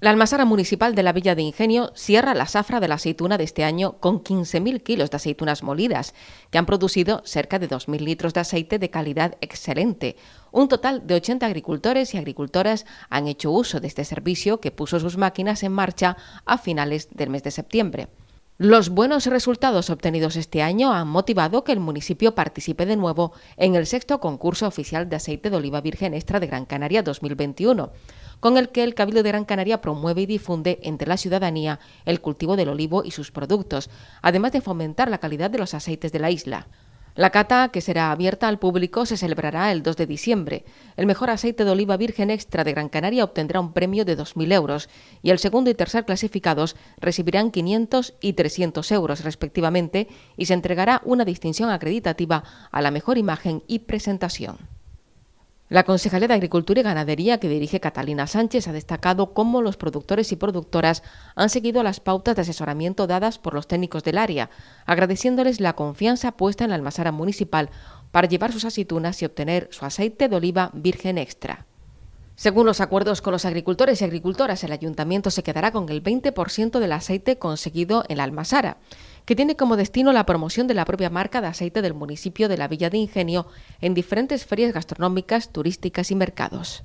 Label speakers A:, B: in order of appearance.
A: La almazara municipal de la Villa de Ingenio cierra la zafra de la aceituna de este año con 15.000 kilos de aceitunas molidas, que han producido cerca de 2.000 litros de aceite de calidad excelente. Un total de 80 agricultores y agricultoras han hecho uso de este servicio que puso sus máquinas en marcha a finales del mes de septiembre. Los buenos resultados obtenidos este año han motivado que el municipio participe de nuevo en el sexto concurso oficial de aceite de oliva virgen extra de Gran Canaria 2021, con el que el Cabildo de Gran Canaria promueve y difunde entre la ciudadanía el cultivo del olivo y sus productos, además de fomentar la calidad de los aceites de la isla. La cata, que será abierta al público, se celebrará el 2 de diciembre. El mejor aceite de oliva virgen extra de Gran Canaria obtendrá un premio de 2.000 euros y el segundo y tercer clasificados recibirán 500 y 300 euros respectivamente y se entregará una distinción acreditativa a la mejor imagen y presentación. La Concejalía de Agricultura y Ganadería que dirige Catalina Sánchez ha destacado cómo los productores y productoras han seguido las pautas de asesoramiento dadas por los técnicos del área, agradeciéndoles la confianza puesta en la almazara municipal para llevar sus aceitunas y obtener su aceite de oliva virgen extra. Según los acuerdos con los agricultores y agricultoras, el ayuntamiento se quedará con el 20% del aceite conseguido en la almazara, que tiene como destino la promoción de la propia marca de aceite del municipio de la Villa de Ingenio en diferentes ferias gastronómicas, turísticas y mercados.